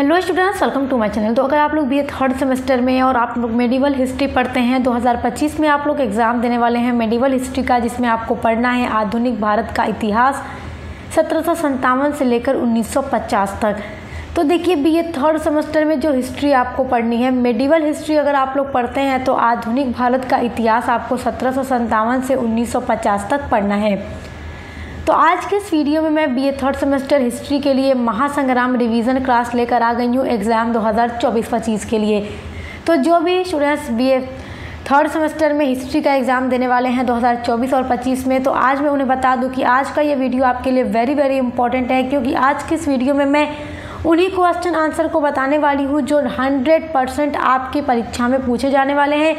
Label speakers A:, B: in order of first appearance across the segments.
A: Hello students welcome to my channel तो अगर आप लोग बीए थर्ड सेमेस्टर में और आप लोग मेडिवल हिस्ट्री पढ़ते हैं 2025 में आप लोग एग्ज़ाम देने वाले हैं मेडिवल हिस्ट्री का, जिसमें आपको पढ़ना है आधुनिक भारत का इतिहास, सत्रह से लेकर 1950 तक। तो देखिए बी ए थर्ड सेमेस्टर में जो हिस्ट्री आपको पढ़नी है मेडिवल हिस्ट्री अगर आप लोग पढ़ते हैं तो आधुनिक भारत का इतिहास आपको सत्रह से 1950 तक पढ़ना है। तो आज के इस वीडियो में मैं B A third semester history के लिए महासंग्राम रिवीजन क्लास लेकर आ गई हूँ एग्ज़ाम 2024-25 के लिए। तो जो भी students B A third semester में हिस्ट्री का एग्ज़ाम देने वाले हैं 2024 और 25 में तो आज मैं उन्हें बता दूँ कि आज का ये वीडियो आपके लिए वेरी वेरी इंपॉर्टेंट है, क्योंकि आज के इस वीडियो में मैं उन्हीं क्वेश्चन आंसर को बताने वाली हूँ जो 100 परसेंट आपकी परीक्षा में पूछे जाने वाले हैं।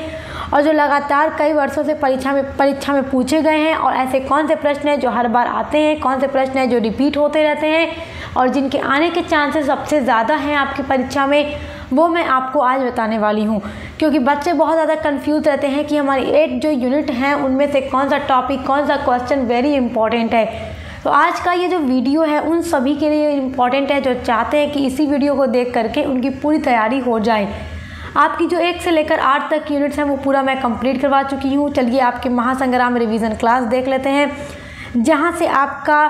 A: और जो लगातार कई वर्षों से परीक्षा में परीक्षा में पूछे गए हैं और ऐसे कौन से प्रश्न हैं जो हर बार आते हैं, कौन से प्रश्न हैं जो रिपीट होते रहते हैं और जिनके आने के चांसेस सबसे ज़्यादा हैं आपकी परीक्षा में, वो मैं आपको आज बताने वाली हूँ। क्योंकि बच्चे बहुत ज़्यादा कंफ्यूज रहते हैं कि हमारी एट जो यूनिट हैं, उनमें से कौन सा टॉपिक कौन सा क्वेश्चन वेरी इंपॉर्टेंट है। तो आज का ये जो वीडियो है, उन सभी के लिए इंपॉर्टेंट है जो चाहते हैं कि इसी वीडियो को देख करके उनकी पूरी तैयारी हो जाए। आपकी जो एक से लेकर आठ तक की यूनिट्स हैं, वो पूरा मैं कंप्लीट करवा चुकी हूँ। चलिए आपके महासंग्राम रिवीजन क्लास देख लेते हैं, जहाँ से आपका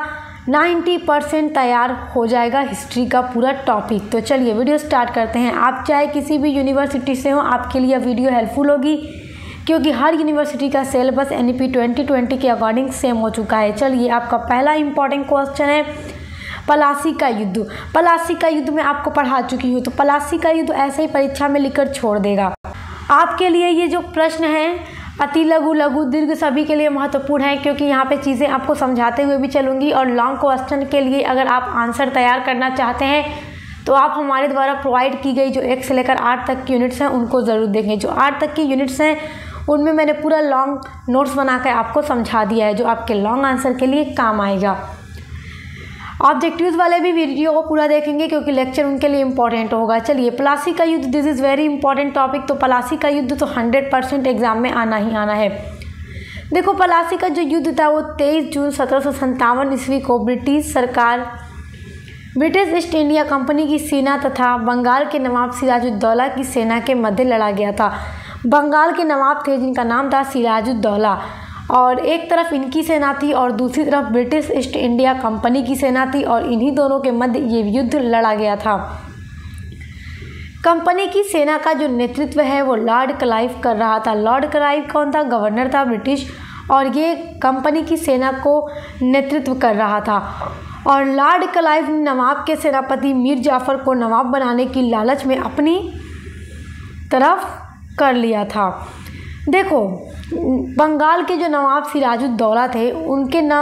A: 90 परसेंट तैयार हो जाएगा हिस्ट्री का पूरा टॉपिक तो चलिए वीडियो स्टार्ट करते हैं। आप चाहे किसी भी यूनिवर्सिटी से हो, आपके लिए वीडियो हेल्पफुल होगी, क्योंकि हर यूनिवर्सिटी का सिलेबस एन ई के अकॉर्डिंग सेम हो चुका है। चलिए आपका पहला इंपॉर्टेंट क्वेश्चन है पलासी का युद्ध। पलासी का युद्ध में आपको पढ़ा चुकी हूँ तो पलासी का युद्ध ऐसे ही परीक्षा में लिखकर छोड़ देगा। आपके लिए ये जो प्रश्न है, अति लघु लघु, दीर्घ, सभी के लिए महत्वपूर्ण है, क्योंकि यहाँ पे चीज़ें आपको समझाते हुए भी चलूँगी और लॉन्ग क्वेश्चन के लिए अगर आप आंसर तैयार करना चाहते हैं तो आप हमारे द्वारा प्रोवाइड की गई जो एक से लेकर आठ तक की यूनिट्स हैं, उनको ज़रूर देखें। जो आठ तक की यूनिट्स हैं, उनमें मैंने पूरा लॉन्ग नोट्स बना कर आपको समझा दिया है, जो आपके लॉन्ग आंसर के लिए काम आएगा। ऑब्जेक्टिव्स वाले भी वीडियो को पूरा देखेंगे क्योंकि लेक्चर उनके लिए इंपॉर्टेंट होगा। चलिए प्लासी का युद्ध this is very important topic तो प्लासी का युद्ध तो हंड्रेड परसेंट एग्ज़ाम में आना ही आना है। देखो प्लासी का जो युद्ध था वो तेईस जून सत्रह ईस्वी को ब्रिटिश सरकार, ब्रिटिश ईस्ट इंडिया कंपनी की सेना तथा बंगाल के नवाब सिराजुद्दौला की सेना के मध्य लड़ा गया था। बंगाल के नवाब थे जिनका नाम था सिराजुद्दौला। और एक तरफ़ इनकी सेना थी और दूसरी तरफ़ ब्रिटिश ईस्ट इंडिया कंपनी की सेना थी और इन्हीं दोनों के मध्य ये युद्ध लड़ा गया था। कंपनी की सेना का जो नेतृत्व है वो लॉर्ड क्लाइव कर रहा था। लॉर्ड क्लाइव कौन था? गवर्नर था ब्रिटिश और ये कंपनी की सेना को नेतृत्व कर रहा था। और लॉर्ड क्लाइव ने नवाब के सेनापति मीर जाफ़र को नवाब बनाने की लालच में अपनी तरफ़ कर लिया था। देखो, बंगाल के जो नवाब सिराजुद्दौला थे, उनके ना,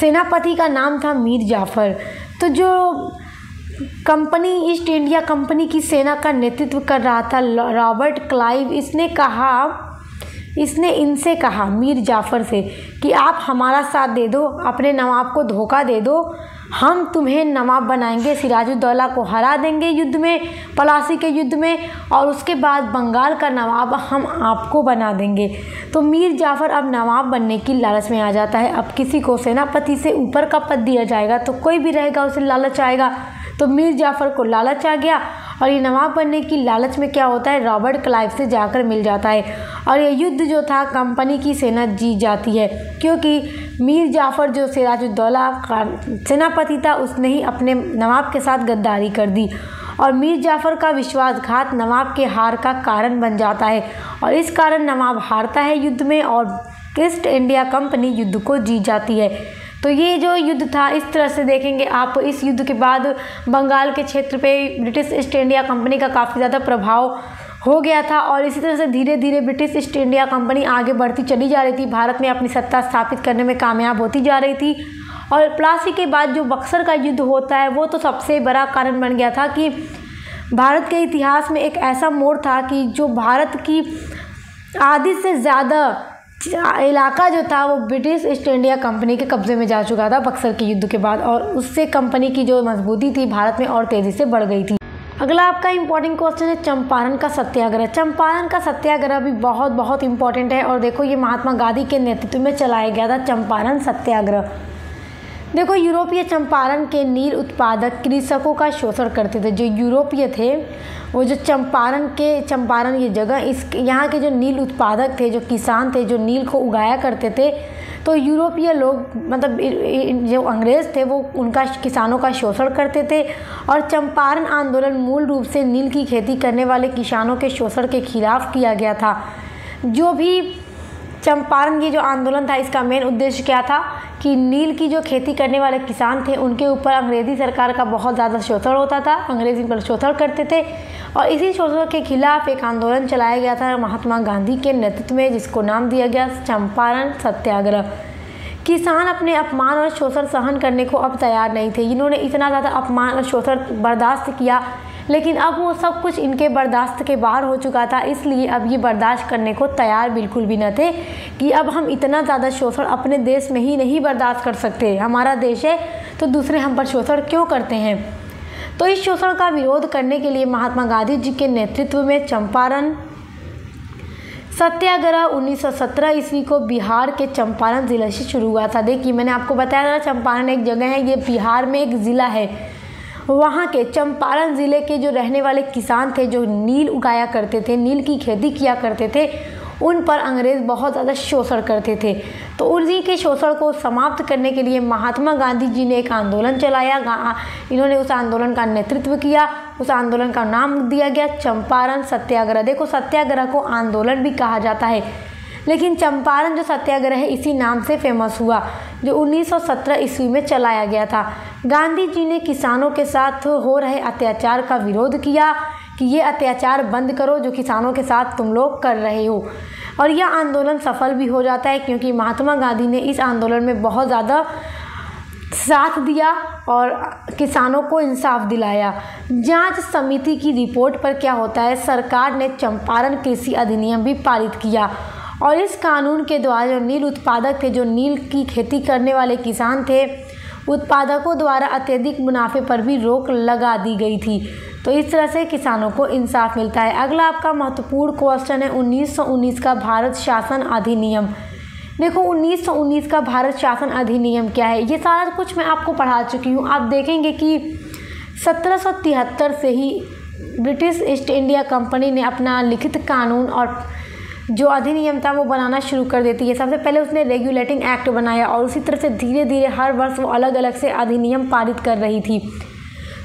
A: सेनापति का नाम था मीर जाफ़र। तो जो कंपनी, ईस्ट इंडिया कंपनी की सेना का नेतृत्व कर रहा था रॉबर्ट क्लाइव, इसने कहा, इसने इनसे कहा, मीर जाफ़र से, कि आप हमारा साथ दे दो, अपने नवाब को धोखा दे दो हम तुम्हें नवाब बनाएँगे सिराजुद्दौला को हरा देंगे युद्ध में, पलासी के युद्ध में, और उसके बाद बंगाल का नवाब हम आपको बना देंगे। तो मीर जाफ़र अब नवाब बनने की लालच में आ जाता है। अब किसी को सेनापति से ऊपर का पद दिया जाएगा तो कोई भी रहेगा, उसे लालच आएगा। तो मीर जाफ़र को लालच आ गया और ये नवाब बनने की लालच में क्या होता है? रॉबर्ट क्लाइव से जाकर मिल जाता है। और ये युद्ध जो था, कंपनी की सेना जीत जाती है। क्योंकि मीर जाफ़र जो सिराजुद्दौला का सेनापति था, उसने ही अपने नवाब के साथ गद्दारी कर दी। और मीर जाफ़र का विश्वासघात नवाब के हार का कारण बन जाता है। और इस कारण नवाब हारता है युद्ध में और ईस्ट इंडिया कंपनी युद्ध को जीत जाती है। तो ये जो युद्ध था, इस तरह से देखेंगे आप, इस युद्ध के बाद बंगाल के क्षेत्र पे ब्रिटिश ईस्ट इंडिया कंपनी का काफ़ी ज़्यादा प्रभाव हो गया था और इसी तरह से धीरे धीरे ब्रिटिश ईस्ट इंडिया कंपनी आगे बढ़ती चली जा रही थी। भारत में अपनी सत्ता स्थापित करने में कामयाब होती जा रही थी। और प्लासी के बाद जो बक्सर का युद्ध होता है, वो तो सबसे बड़ा कारण बन गया था कि भारत के इतिहास में एक ऐसा मोड़ था कि जो भारत की आधी से ज़्यादा इलाका जो था वो ब्रिटिश ईस्ट इंडिया कंपनी के कब्ज़े में जा चुका था बक्सर के युद्ध के बाद और उससे कंपनी की जो मजबूती थी भारत में और तेज़ी से बढ़ गई थी। अगला आपका इंपॉर्टेंट क्वेश्चन है चंपारण का सत्याग्रह। चंपारण का सत्याग्रह भी बहुत बहुत इंपॉर्टेंट है और देखो ये महात्मा गांधी के नेतृत्व में चलाया गया था चंपारण सत्याग्रह। देखो, यूरोपीय चंपारण के नील उत्पादक कृषकों का शोषण करते थे। जो यूरोपीय थे, वो जो चंपारण के, चंपारण ये जगह, इस, यहाँ के जो नील उत्पादक थे, जो किसान थे, जो नील को उगाया करते थे तो यूरोपीय लोग मतलब जो अंग्रेज़ थे, वो उनका किसानों का शोषण करते थे। और चंपारण आंदोलन मूल रूप से नील की खेती करने वाले किसानों के शोषण के खिलाफ किया गया था। जो भी चंपारण ये जो आंदोलन था, इसका मेन उद्देश्य क्या था कि नील की जो खेती करने वाले किसान थे, उनके ऊपर अंग्रेज़ी सरकार का बहुत ज़्यादा शोषण होता था, अंग्रेज़ इन पर शोषण करते थे और इसी शोषण के खिलाफ एक आंदोलन चलाया गया था महात्मा गांधी के नेतृत्व में, जिसको नाम दिया गया चंपारण सत्याग्रह। किसान अपने अपमान और शोषण सहन करने को अब तैयार नहीं थे। इन्होंने इतना ज़्यादा अपमान और शोषण बर्दाश्त किया लेकिन अब वो सब कुछ इनके बर्दाश्त के बाहर हो चुका था, इसलिए अब ये बर्दाश्त करने को तैयार बिल्कुल भी न थे कि अब हम इतना ज़्यादा शोषण अपने देश में ही नहीं बर्दाश्त कर सकते। हमारा देश है तो दूसरे हम पर शोषण क्यों करते हैं? तो इस शोषण का विरोध करने के लिए महात्मा गांधी जी के नेतृत्व में चंपारण, सत्याग्रह 1917 ईस्वी को बिहार के चंपारण ज़िले से शुरू हुआ था। देखिए, मैंने आपको बताया था, चंपारण एक जगह है, ये बिहार में एक ज़िला है। वहाँ के चंपारण ज़िले के जो रहने वाले किसान थे, जो नील उगाया करते थे, नील की खेती किया करते थे, उन पर अंग्रेज़ बहुत ज़्यादा शोषण करते थे। तो उन्हीं के शोषण को समाप्त करने के लिए महात्मा गांधी जी ने एक आंदोलन चलाया। इन्होंने उस आंदोलन का नेतृत्व किया, उस आंदोलन का नाम दिया गया चंपारण सत्याग्रह। देखो, सत्याग्रह को आंदोलन भी कहा जाता है। लेकिन चंपारण जो सत्याग्रह इसी नाम से फ़ेमस हुआ, जो 1917 ईस्वी में चलाया गया था। गांधी जी ने किसानों के साथ हो रहे अत्याचार का विरोध किया कि ये अत्याचार बंद करो जो किसानों के साथ तुम लोग कर रहे हो। और यह आंदोलन सफल भी हो जाता है, क्योंकि महात्मा गांधी ने इस आंदोलन में बहुत ज़्यादा साथ दिया और किसानों को इंसाफ दिलाया। जाँच समिति की रिपोर्ट पर क्या होता है, सरकार ने चंपारण कृषि अधिनियम भी पारित किया। और इस कानून के द्वारा जो नील उत्पादक थे, जो नील की खेती करने वाले किसान थे, उत्पादकों द्वारा अत्यधिक मुनाफे पर भी रोक लगा दी गई थी। तो इस तरह से किसानों को इंसाफ मिलता है। अगला आपका महत्वपूर्ण क्वेश्चन है 1919 का भारत शासन अधिनियम। देखो 1919 का भारत शासन अधिनियम क्या है? ये सारा कुछ मैं आपको पढ़ा चुकी हूँ। आप देखेंगे कि सत्रह सौ तिहत्तर से ही ब्रिटिश ईस्ट इंडिया कंपनी ने अपना लिखित कानून और जो अधिनियम था वो बनाना शुरू कर देती है। सबसे पहले उसने रेगुलेटिंग एक्ट बनाया और उसी तरह से धीरे धीरे हर वर्ष वो अलग अलग से अधिनियम पारित कर रही थी।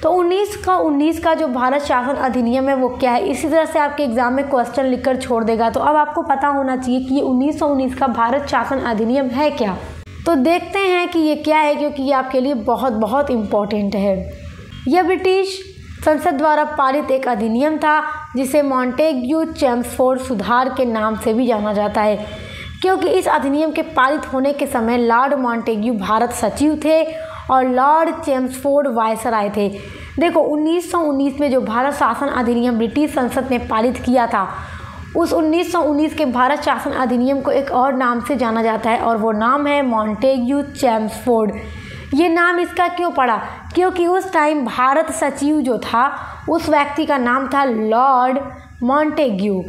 A: तो 19 का 19 का जो भारत शासन अधिनियम है वो क्या है? इसी तरह से आपके एग्ज़ाम में क्वेश्चन लिखकर छोड़ देगा। तो अब आपको पता होना चाहिए कि ये 1919 का भारत शासन अधिनियम है क्या? तो देखते हैं कि ये क्या है, क्योंकि ये आपके लिए बहुत बहुत इम्पोर्टेंट है। यह ब्रिटिश संसद द्वारा पारित एक अधिनियम था, जिसे मॉन्टेग्यू चैम्सफोर्ड सुधार के नाम से भी जाना जाता है। क्योंकि इस अधिनियम के पारित होने के समय लॉर्ड मॉन्टेग्यू भारत सचिव थे और लॉर्ड चैम्सफोर्ड वायसराय थे। देखो 1919 में जो भारत शासन अधिनियम ब्रिटिश संसद ने पारित किया था, उस 1919 के भारत शासन अधिनियम को एक और नाम से जाना जाता है और वो नाम है मॉन्टेग्यू चैम्सफोर्ड ये नाम इसका क्यों पड़ा? क्योंकि उस टाइम भारत सचिव जो था, उस व्यक्ति का नाम था लॉर्ड मॉन्टेग्यू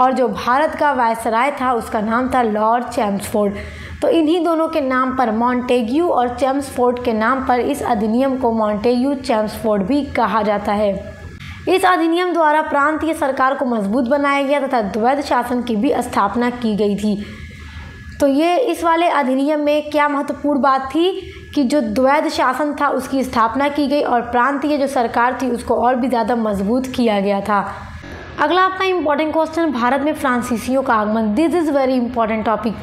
A: और जो भारत का वायसराय था, उसका नाम था लॉर्ड चैम्सफोर्ड तो इन्हीं दोनों के नाम पर मॉन्टेग्यू और चैम्सफोर्ड के नाम पर इस अधिनियम को मॉन्टेग्यू चैम्सफोर्ड भी कहा जाता है। इस अधिनियम द्वारा प्रांतीय सरकार को मज़बूत बनाया गया तथा द्वैध शासन की भी स्थापना की गई थी। तो ये इस वाले अधिनियम में क्या महत्वपूर्ण बात थी? कि जो द्वैध शासन था, उसकी स्थापना की गई और प्रांतीय जो सरकार थी, उसको और भी ज़्यादा मज़बूत किया गया था। अगला आपका इंपॉर्टेंट क्वेश्चन भारत में फ्रांसीसियों का आगमन। This is very important topic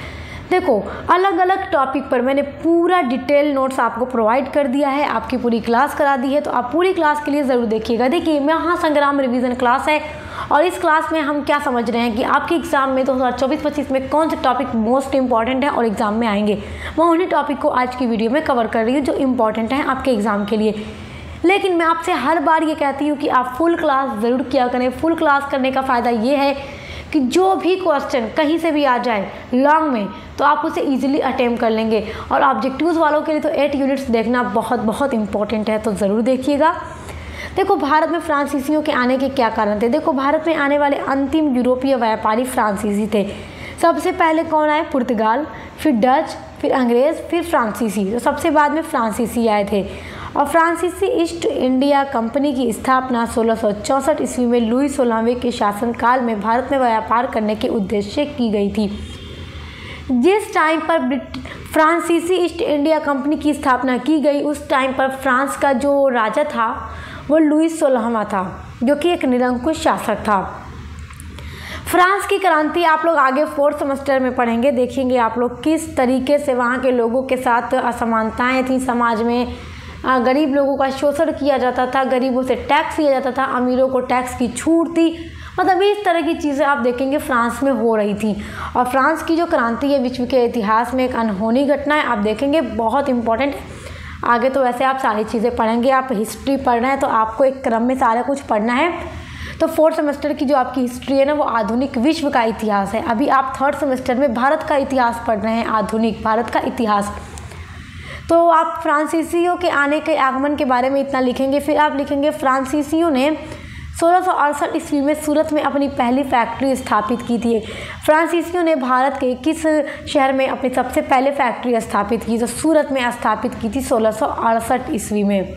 A: देखो अलग अलग टॉपिक पर मैंने पूरा डिटेल नोट्स आपको प्रोवाइड कर दिया है, आपकी पूरी क्लास करा दी है तो आप पूरी क्लास के लिए ज़रूर देखिएगा। देखिए यहाँ संग्राम रिवीजन क्लास है, और इस क्लास में हम क्या समझ रहे हैं कि आपके एग्ज़ाम में दो हज़ार चौबीस पच्चीस में कौन से टॉपिक मोस्ट इंपॉर्टेंट है और एग्ज़ाम में आएँगे। मैं उन्हीं टॉपिक को आज की वीडियो में कवर कर रही हूँ जो इंपॉर्टेंट हैं आपके एग्ज़ाम के लिए। लेकिन मैं आपसे हर बार ये कहती हूँ कि आप फुल क्लास ज़रूर किया करें। फुल क्लास करने का फ़ायदा ये है कि जो भी क्वेश्चन कहीं से भी आ जाए लॉन्ग में तो आप उसे इजीली अटेम्प कर लेंगे। और ऑब्जेक्टिव्स वालों के लिए तो एट यूनिट्स देखना बहुत बहुत इंपॉर्टेंट है तो ज़रूर देखिएगा। देखो, भारत में फ्रांसीसियों के आने के क्या कारण थे? देखो, भारत में आने वाले अंतिम यूरोपीय व्यापारी फ्रांसीसी थे। सबसे पहले कौन आए? पुर्तगाल, फिर डच, फिर अंग्रेज़, फिर फ्रांसीसी। तो सबसे बाद में फ्रांसीसी आए थे। और फ्रांसीसी ईस्ट इंडिया कंपनी की स्थापना सोलह ईस्वी में लुई सोलहवें के शासनकाल में भारत में व्यापार करने के उद्देश्य की गई थी। जिस टाइम पर फ्रांसीसी ईस्ट इंडिया कंपनी की स्थापना की गई, उस टाइम पर फ्रांस का जो राजा था, वो लुई सोलहवा था, जो कि एक निरंकुश शासक था। फ्रांस की क्रांति आप लोग आगे फोर्थ सेमेस्टर में पढ़ेंगे, देखेंगे आप लोग किस तरीके से वहाँ के लोगों के साथ असमानताएँ थी समाज में गरीब लोगों का शोषण किया जाता था, गरीबों से टैक्स लिया जाता था, अमीरों को टैक्स की छूट थी। मतलब इस तरह की चीज़ें आप देखेंगे फ्रांस में हो रही थी। और फ्रांस की जो क्रांति है, विश्व के इतिहास में एक अनहोनी घटना है, आप देखेंगे, बहुत इंपॉर्टेंट है। आगे तो वैसे आप सारी चीज़ें पढ़ेंगे, आप हिस्ट्री पढ़ रहे हैं तो आपको एक क्रम में सारा कुछ पढ़ना है। तो फोर्थ सेमेस्टर की जो आपकी हिस्ट्री है ना, वो आधुनिक विश्व का इतिहास है। अभी आप थर्ड सेमेस्टर में भारत का इतिहास पढ़ रहे हैं, आधुनिक भारत का इतिहास। तो आप फ्रांसीसियों के आने के आगमन के बारे में इतना लिखेंगे, फिर आप लिखेंगे फ्रांसीसियों ने सोलह सौ अड़सठ ईस्वी में सूरत में अपनी पहली फैक्ट्री स्थापित की थी। फ्रांसीसियों ने भारत के किस शहर में अपनी सबसे पहले फैक्ट्री स्थापित की तो सूरत में स्थापित की थी सोलह सौ अड़सठ ईस्वी में?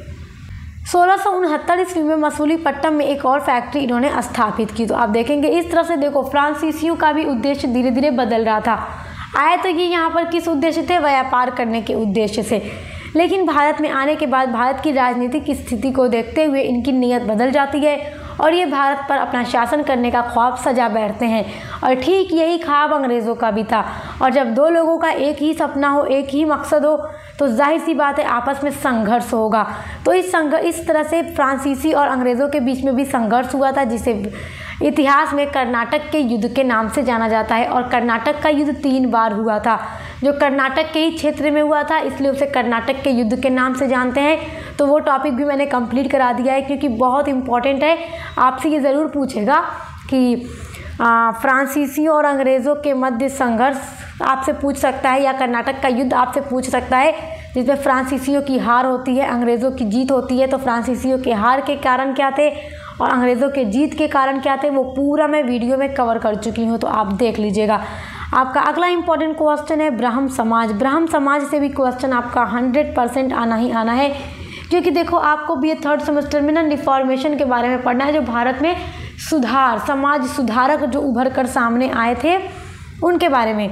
A: सोलह सौ उनहत्तर ईस्वी में मसूलीपट्टनम में एक और फैक्ट्री इन्होंने स्थापित की। तो आप देखेंगे, इस तरह से देखो, फ्रांसीसियों का भी उद्देश्य धीरे धीरे बदल रहा था। आए तो ये यहाँ पर किस उद्देश्य थे व्यापार करने के उद्देश्य से। लेकिन भारत में आने के बाद भारत की राजनीतिक स्थिति को देखते हुए इनकी नीयत बदल जाती है और ये भारत पर अपना शासन करने का ख्वाब सजा बैठते हैं। और ठीक यही ख्वाब अंग्रेज़ों का भी था। और जब दो लोगों का एक ही सपना हो, एक ही मकसद हो तो ज़ाहिर सी बात है, आपस में संघर्ष होगा। तो इस संघ, इस तरह से फ्रांसीसी और अंग्रेज़ों के बीच में भी संघर्ष हुआ था, जिसे इतिहास में कर्नाटक के युद्ध के नाम से जाना जाता है और कर्नाटक का युद्ध तीन बार हुआ था। जो कर्नाटक के ही क्षेत्र में हुआ था, इसलिए उसे कर्नाटक के युद्ध के नाम से जानते हैं। तो वो टॉपिक भी मैंने कंप्लीट करा दिया है क्योंकि बहुत इंपॉर्टेंट है। आपसे ये ज़रूर पूछेगा कि फ्रांसीसियों और अंग्रेज़ों के मध्य संघर्ष आपसे पूछ सकता है या कर्नाटक का युद्ध आपसे पूछ सकता है, जिसमें फ्रांसीसियों की हार होती है, अंग्रेज़ों की जीत होती है तो फ्रांसीसियों के हार के कारण क्या थे? और अंग्रेज़ों के जीत के कारण क्या थे, वो पूरा मैं वीडियो में कवर कर चुकी हूँ तो आप देख लीजिएगा। आपका अगला इंपॉर्टेंट क्वेश्चन है ब्राह्म समाज। ब्राह्म समाज से भी क्वेश्चन आपका हंड्रेड परसेंट आना ही आना है, क्योंकि देखो, आपको बी ए थर्ड सेमेस्टर में ना रिफॉर्मेशन के बारे में पढ़ना है, जो भारत में सुधार, समाज सुधारक जो उभर कर सामने आए थे, उनके बारे में।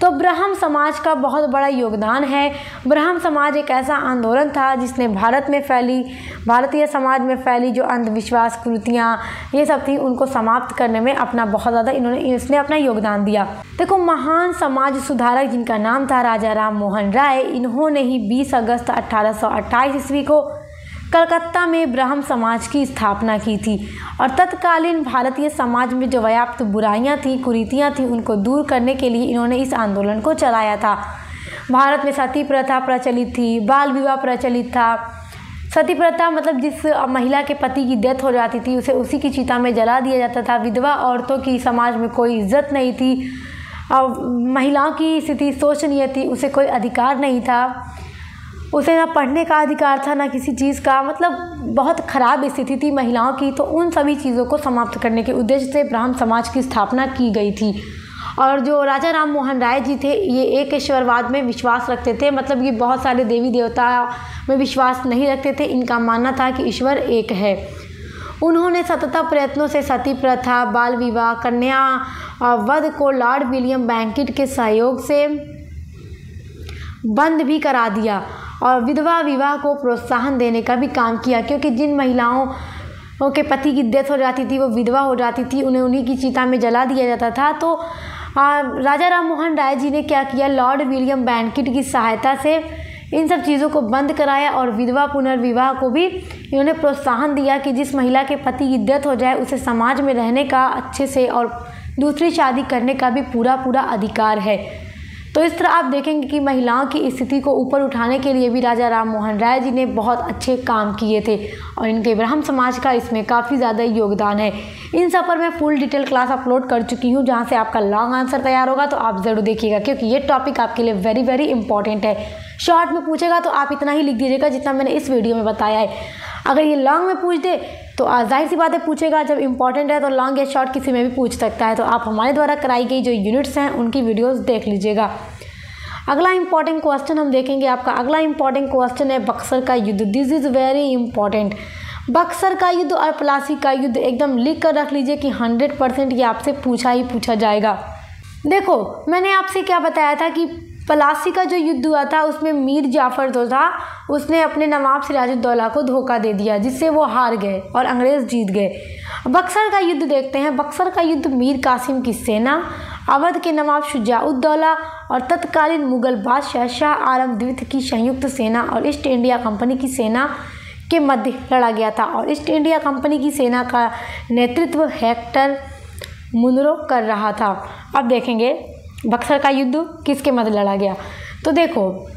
A: तो ब्रह्म समाज का बहुत बड़ा योगदान है। ब्रह्म समाज एक ऐसा आंदोलन था जिसने भारत में फैली, भारतीय समाज में फैली जो अंधविश्वास कृतियाँ ये सब थी, उनको समाप्त करने में अपना बहुत ज़्यादा इन्होंने, इसने अपना योगदान दिया। देखो, महान समाज सुधारक जिनका नाम था राजा राम मोहन राय, इन्होंने ही 20 अगस्त अट्ठारह ईस्वी को कलकत्ता में ब्राह्म समाज की स्थापना की थी और तत्कालीन भारतीय समाज में जो व्याप्त बुराइयाँ थी, कुरीतियाँ थी, उनको दूर करने के लिए इन्होंने इस आंदोलन को चलाया था। भारत में सती प्रथा प्रचलित थी, बाल विवाह प्रचलित था। सती प्रथा मतलब जिस महिला के पति की डेथ हो जाती थी, उसे उसी की चिता में जला दिया जाता था। विधवा औरतों की समाज में कोई इज़्ज़त नहीं थी। और महिलाओं की स्थिति शोचनीय थी, उसे कोई अधिकार नहीं था। उसे ना पढ़ने का अधिकार था, ना किसी चीज़ का। मतलब बहुत ख़राब स्थिति थी महिलाओं की तो उन सभी चीज़ों को समाप्त करने के उद्देश्य से ब्राह्म समाज की स्थापना की गई थी। और जो राजा राम मोहन राय जी थे, ये एक ईश्वरवाद में विश्वास रखते थे। मतलब ये बहुत सारे देवी देवता में विश्वास नहीं रखते थे। इनका मानना था कि ईश्वर एक है। उन्होंने सतत प्रयत्नों से सती प्रथा, बाल विवाह, कन्या वध को लॉर्ड विलियम बैंकिट के सहयोग से बंद भी करा दिया। और विधवा विवाह को प्रोत्साहन देने का भी काम किया क्योंकि जिन महिलाओं के पति की डेथ हो जाती थी वो विधवा हो जाती थी उन्हें उन्हीं की चिता में जला दिया जाता था। तो आ, राजा राम मोहन राय जी ने क्या किया लॉर्ड विलियम बैंकिट की सहायता से इन सब चीज़ों को बंद कराया और विधवा पुनर्विवाह को भी इन्होंने प्रोत्साहन दिया कि जिस महिला के पति की डेथ हो जाए उसे समाज में रहने का अच्छे से और दूसरी शादी करने का भी पूरा पूरा अधिकार है। तो इस तरह आप देखेंगे कि महिलाओं की स्थिति को ऊपर उठाने के लिए भी राजा राम मोहन राय जी ने बहुत अच्छे काम किए थे और इनके ब्रह्म समाज का इसमें काफ़ी ज़्यादा योगदान है। इन सब पर मैं फुल डिटेल क्लास अपलोड कर चुकी हूँ, जहाँ से आपका लॉन्ग आंसर तैयार होगा तो आप ज़रूर देखिएगा, क्योंकि ये टॉपिक आपके लिए वेरी वेरी इंपॉर्टेंट है। शॉर्ट में पूछेगा तो आप इतना ही लिख दीजिएगा जितना मैंने इस वीडियो में बताया है। अगर ये लॉन्ग में पूछ दे तो ज़ाहिर सी बातें पूछेगा, जब इंपॉर्टेंट है तो लॉन्ग या शॉर्ट किसी में भी पूछ सकता है। तो आप हमारे द्वारा कराई गई जो यूनिट्स हैं, उनकी वीडियोज़ देख लीजिएगा। अगला इंपॉर्टेंट क्वेश्चन हम देखेंगे आपका। अगला इंपॉर्टेंट क्वेश्चन है, बक्सर का युद्ध। This is very important Buxar का युद्ध और प्लासी का युद्ध एकदम लिख कर रख लीजिए कि हंड्रेड परसेंट ये आपसे पूछा ही पूछा जाएगा। देखो, मैंने आपसे क्या बताया था कि पलासी का जो युद्ध हुआ था, उसमें मीर जाफ़र जो था, उसने अपने नवाब सिराजुद्दौला को धोखा दे दिया, जिससे वो हार गए और अंग्रेज़ जीत गए। बक्सर का युद्ध देखते हैं। बक्सर का युद्ध मीर कासिम की सेना, अवध के नवाब शुजाउद्दौला और तत्कालीन मुगल बादशाह शाह आलम द्वितीय की संयुक्त सेना और ईस्ट इंडिया कंपनी की सेना के मध्य लड़ा गया था और ईस्ट इंडिया कंपनी की सेना का नेतृत्व हेक्टर मुनरो कर रहा था। अब देखेंगे बक्सर का युद्ध किसके मध्य लड़ा गया? तो देखो,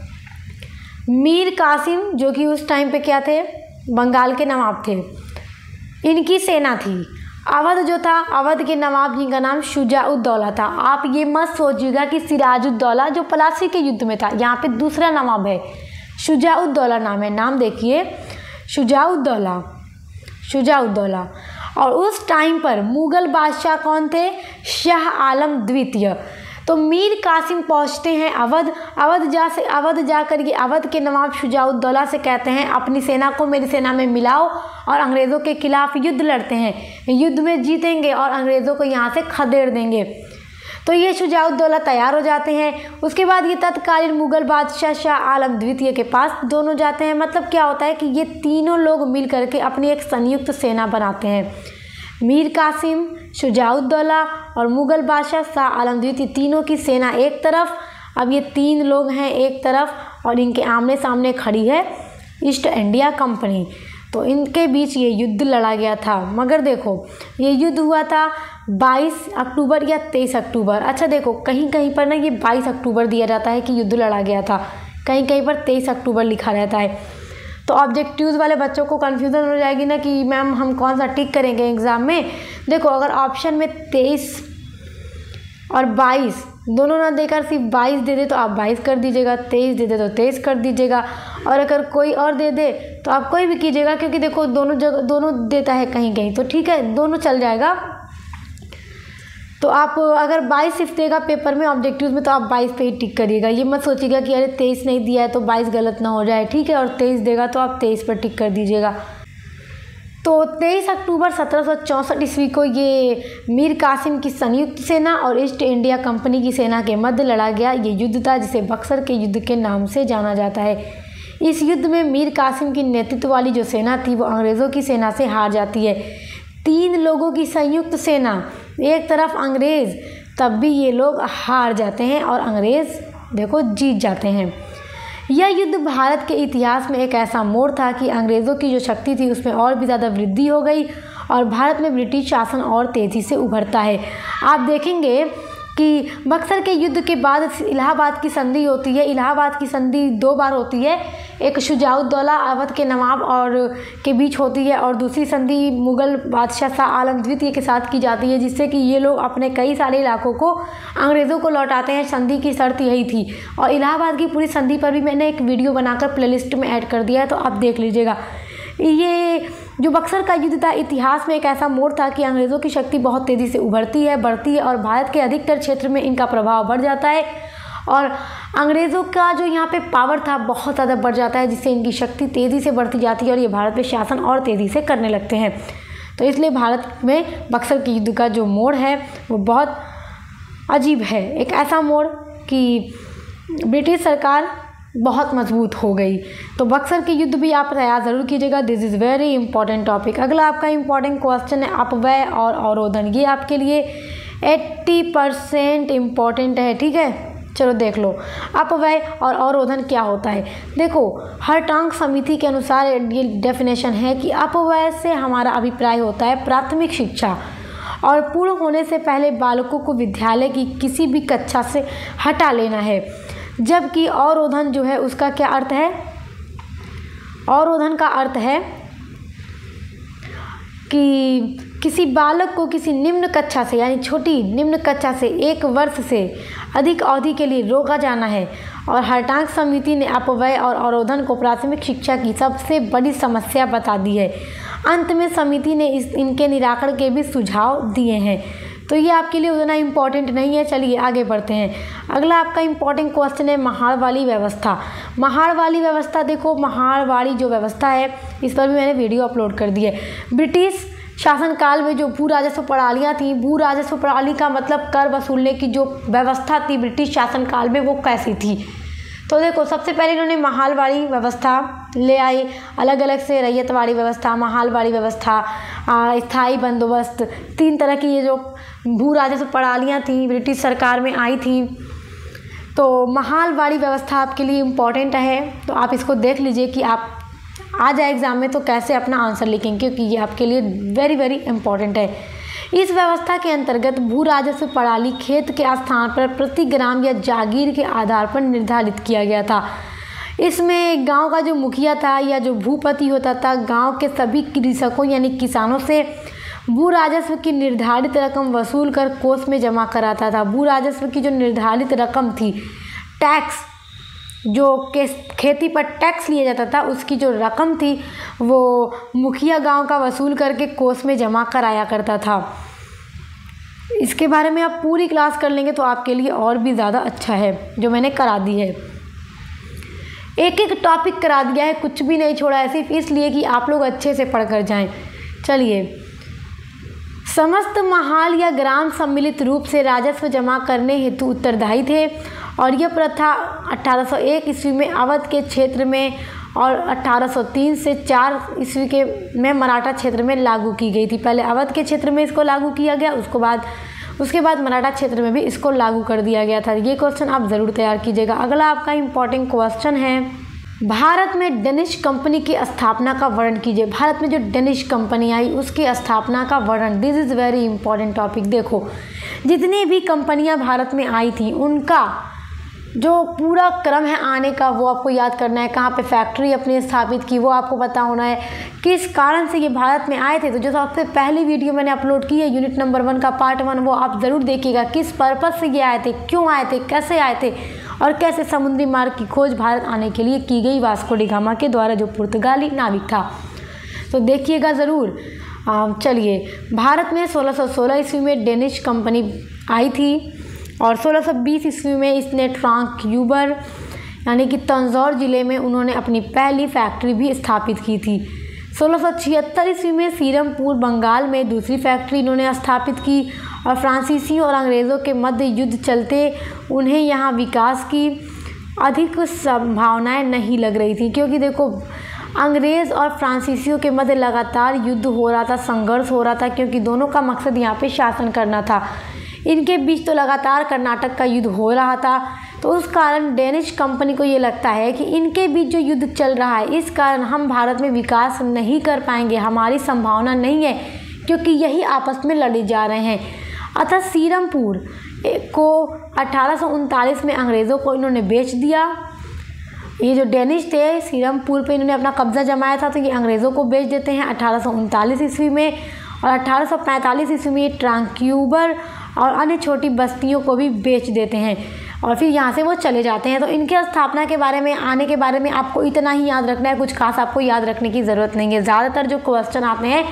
A: मीर कासिम, जो कि उस टाइम पे क्या थे? बंगाल के नवाब थे। इनकी सेना थी। अवध जो था, अवध के नवाब जी का नाम शुजाउद्दौला था। आप ये मत सोचिएगा कि सिराजुद्दौला, जो पलासी के युद्ध में था, यहाँ पे दूसरा नवाब है। शुजाउद्दौला नाम है। नाम देखिए। शुजाउद्दौला। शुजाउद्दौला। और उस टाइम पर मुग़ल बादशाह कौन थे? शाह आलम द्वितीय। तो मीर कासिम पहुँचते हैं अवध। अवध जा से अवध जा कर ये अवध के नवाब शुजाउद्दौला से कहते हैं, अपनी सेना को मेरी सेना में मिलाओ और अंग्रेज़ों के खिलाफ युद्ध लड़ते हैं। युद्ध में जीतेंगे और अंग्रेज़ों को यहाँ से खदेड़ देंगे। तो ये शुजाउद्दौला तैयार हो जाते हैं। उसके बाद ये तत्कालीन मुग़ल बादशाह शाह आलम द्वितीय के पास दोनों जाते हैं। मतलब क्या होता है कि ये तीनों लोग मिल करके अपनी एक संयुक्त सेना बनाते हैं। मीर कासिम, शुजाउद्दौला और मुग़ल बादशाह शाह आलम द्वितीय तीनों की सेना एक तरफ़। अब ये तीन लोग हैं एक तरफ़ और इनके आमने सामने खड़ी है ईस्ट इंडिया कंपनी। तो इनके बीच ये युद्ध लड़ा गया था। मगर देखो, ये युद्ध हुआ था 22 अक्टूबर या 23 अक्टूबर। अच्छा देखो कहीं कहीं पर ना ये 22 अक्टूबर दिया जाता है कि युद्ध लड़ा गया था। कहीं कहीं पर 23 अक्टूबर लिखा रहता है। तो ऑब्जेक्टिव्स वाले बच्चों को कन्फ्यूज़न हो जाएगी ना कि मैम हम कौन सा टिक करेंगे एग्ज़ाम में? देखो, अगर ऑप्शन में तेईस और बाईस, दोनों ना देकर सिर्फ़ बाईस दे दे तो आप बाईस कर दीजिएगा, तेईस दे दे तो तेईस कर दीजिएगा। और अगर कोई और दे दे तो आप कोई भी कीजिएगा, क्योंकि देखो, दोनों जगह दोनों देता है कहीं कहीं तो ठीक है, दोनों चल जाएगा। तो आप अगर बाईस सिर्फ़ देगा पेपर में ऑब्जेक्टिव में तो आप बाईस पे ही टिक करिएगा। ये मत सोचिएगा कि अरे तेईस नहीं दिया है तो बाईस गलत ना हो जाए, ठीक है? और तेईस देगा तो आप तेईस पर टिक कर दीजिएगा। तो तेईस अक्टूबर सत्रह सौ चौंसठ ईस्वी को ये मीर कासिम की संयुक्त सेना और ईस्ट इंडिया कंपनी की सेना के मध्य लड़ा गया। ये युद्ध था, जिसे बक्सर के युद्ध के नाम से जाना जाता है। इस युद्ध में मीर कासिम की नेतृत्व वाली जो सेना थी, वो अंग्रेज़ों की सेना से हार जाती है। तीन लोगों की संयुक्त सेना, एक तरफ़ अंग्रेज़, तब भी ये लोग हार जाते हैं और अंग्रेज़ देखो जीत जाते हैं। यह युद्ध भारत के इतिहास में एक ऐसा मोड़ था कि अंग्रेज़ों की जो शक्ति थी उसमें और भी ज़्यादा वृद्धि हो गई और भारत में ब्रिटिश शासन और तेज़ी से उभरता है। आप देखेंगे कि बक्सर के युद्ध के बाद इलाहाबाद की संधि होती है, इलाहाबाद की संधि दो बार होती है। एक शुजाउद्दौला अवध के नवाब और के बीच होती है और दूसरी संधि मुग़ल बादशाह शाह आलम द्वितीय के साथ की जाती है, जिससे कि ये लोग अपने कई सारे इलाकों को, अंग्रेज़ों को लौटाते हैं। संधि की शर्त यही थी। और इलाहाबाद की पूरी संधि पर भी मैंने एक वीडियो बनाकर प्लेलिस्ट में ऐड कर दिया है तो आप देख लीजिएगा। ये जो बक्सर का युद्ध था, इतिहास में एक ऐसा मोड़ था कि अंग्रेज़ों की शक्ति बहुत तेज़ी से उभरती है, बढ़ती है और भारत के अधिकतर क्षेत्र में इनका प्रभाव बढ़ जाता है। और अंग्रेज़ों का जो यहाँ पे पावर था, बहुत ज़्यादा बढ़ जाता है, जिससे इनकी शक्ति तेज़ी से बढ़ती जाती है और ये भारत पे शासन और तेज़ी से करने लगते हैं। तो इसलिए भारत में बक्सर के युद्ध का जो मोड़ है, वो बहुत अजीब है। एक ऐसा मोड़ कि ब्रिटिश सरकार बहुत मज़बूत हो गई। तो बक्सर के युद्ध भी आप तैयार ज़रूर कीजिएगा। This is very important topic अगला आपका इंपॉर्टेंट क्वेश्चन है अपव्यय और अवरोधन, ये आपके लिए एट्टी परसेंट इंपॉर्टेंट है, ठीक है? चलो देख लो। अपव्यय और अवरोधन क्या होता है? देखो, हर टांग समिति के अनुसार ये डेफिनेशन है कि अपव्यय से हमारा अभिप्राय होता है प्राथमिक शिक्षा। और पूर्ण होने से पहले बालकों को विद्यालय की किसी भी कक्षा से हटा लेना है। जबकि अवरोधन जो है उसका क्या अर्थ है? अवरोधन का अर्थ है कि किसी बालक को किसी निम्न कक्षा से, यानी छोटी निम्न कक्षा से एक वर्ष से अधिक अवधि के लिए रोका जाना है और हरटांग समिति ने अपव्यय और अवरोधन को प्राथमिक शिक्षा की सबसे बड़ी समस्या बता दी है। अंत में समिति ने इस, इनके निराकरण के भी सुझाव दिए हैं। तो ये आपके लिए उतना इम्पोर्टेंट नहीं है। चलिए आगे बढ़ते हैं। अगला आपका इम्पोर्टेंट क्वेश्चन है महाड़ वाली व्यवस्था। महाड़ वाली व्यवस्था देखो महाड़ वाली जो व्यवस्था है, इस पर भी मैंने वीडियो अपलोड कर दी है। ब्रिटिश शासनकाल में जो भू राजस्व प्रणालियाँ थी, भू राजस्व प्रणाली का मतलब कर वसूलने की जो व्यवस्था थी ब्रिटिश शासनकाल में, वो कैसी थी? तो देखो, सबसे पहले इन्होंने महालवाड़ी व्यवस्था ले आई। अलग अलग से रैयतवाड़ी व्यवस्था महालवाड़ी व्यवस्था स्थायी बंदोबस्त, तीन तरह की ये जो भू राजस्व प्रणालियाँ थी, ब्रिटिश सरकार में आई थी। तो महालवाड़ी व्यवस्था आपके लिए इंपॉर्टेंट है। तो आप इसको देख लीजिए कि आप आ जाए एग्ज़ाम में तो कैसे अपना आंसर लिखेंगे, क्योंकि ये आपके लिए वेरी वेरी इंपॉर्टेंट है। इस व्यवस्था के अंतर्गत भू राजस्व प्रणाली खेत के स्थान पर प्रति ग्राम या जागीर के आधार पर निर्धारित किया गया था। इसमें गाँव का जो मुखिया था या जो भूपति होता था, गाँव के सभी कृषकों यानी किसानों से भू राजस्व की निर्धारित रकम वसूल कर कोष में जमा कराता था। भू राजस्व की जो निर्धारित रकम थी, टैक्स जो खेती पर टैक्स लिया जाता था, उसकी जो रकम थी, वो मुखिया गाँव का वसूल करके कोष में जमा कराया करता था। इसके बारे में आप पूरी क्लास कर लेंगे तो आपके लिए और भी ज़्यादा अच्छा है, जो मैंने करा दी है। एक एक टॉपिक करा दिया है, कुछ भी नहीं छोड़ा है, सिर्फ़ इसलिए कि आप लोग अच्छे से पढ़ कर जाएँ। चलिए। समस्त महाल या ग्राम सम्मिलित रूप से राजस्व जमा करने हेतु उत्तरदायी थे और यह प्रथा 1801 ईस्वी में अवध के क्षेत्र में और 1803 से 4 ईस्वी के में मराठा क्षेत्र में लागू की गई थी। पहले अवध के क्षेत्र में इसको लागू किया गया, उसको बाद उसके बाद मराठा क्षेत्र में भी इसको लागू कर दिया गया था। ये क्वेश्चन आप ज़रूर तैयार कीजिएगा। अगला आपका इम्पोर्टेंट क्वेश्चन है, भारत में डेनिश कंपनी की स्थापना का वर्णन कीजिए। भारत में जो डेनिश कंपनी आई, उसकी स्थापना का वर्णन। This is very important topic देखो, जितनी भी कंपनियाँ भारत में आई थी, उनका जो पूरा क्रम है आने का, वो आपको याद करना है, कहाँ पे फैक्ट्री अपनी स्थापित की, वो आपको पता होना है किस कारण से ये भारत में आए थे। तो जो सबसे पहली वीडियो मैंने अपलोड की है यूनिट नंबर वन का पार्ट वन वो आप ज़रूर देखिएगा। किस पर्पज़ से ये आए थे, क्यों आए थे, कैसे आए थे और कैसे समुद्री मार्ग की खोज भारत आने के लिए की गई वास्को डिगामा के द्वारा, जो पुर्तगाली नाविक था। तो देखिएगा ज़रूर। चलिए, भारत में 1616 ईस्वी में डेनिश कंपनी आई थी। और 1620 ईस्वी में इसने ट्रांक्यूबर यानी कि तंजौर ज़िले में उन्होंने अपनी पहली फैक्ट्री भी स्थापित की थी। सोलह ईस्वी में सीरमपुर, बंगाल में दूसरी फैक्ट्री इन्होंने स्थापित की और फ्रांसीसियों और अंग्रेज़ों के मध्य युद्ध चलते उन्हें यहाँ विकास की अधिक संभावनाएँ नहीं लग रही थी, क्योंकि देखो, अंग्रेज़ और फ्रांसीसियों के मध्य लगातार युद्ध हो रहा था, संघर्ष हो रहा था, क्योंकि दोनों का मकसद यहाँ पे शासन करना था। इनके बीच तो लगातार कर्नाटक का युद्ध हो रहा था। तो उस कारण डेनिश कंपनी को ये लगता है कि इनके बीच जो युद्ध चल रहा है, इस कारण हम भारत में विकास नहीं कर पाएँगे, हमारी संभावना नहीं है, क्योंकि यही आपस में लड़े जा रहे हैं। अतः सीरमपुर को अठारह सौ उनतालीस में अंग्रेज़ों को इन्होंने बेच दिया। ये जो डेनिश थे, सीरमपुर पे इन्होंने अपना कब्ज़ा जमाया था तो ये अंग्रेज़ों को बेच देते हैं अठारह ईस्वी में। और अठारह ईस्वी में ये ट्रांक्यूबर और अन्य छोटी बस्तियों को भी बेच देते हैं। और फिर यहाँ से वो चले जाते हैं। तो इनके स्थापना के बारे में, आने के बारे में आपको इतना ही याद रखना है। कुछ खास आपको याद रखने की ज़रूरत नहीं है। ज़्यादातर जो क्वेश्चन आते हैं,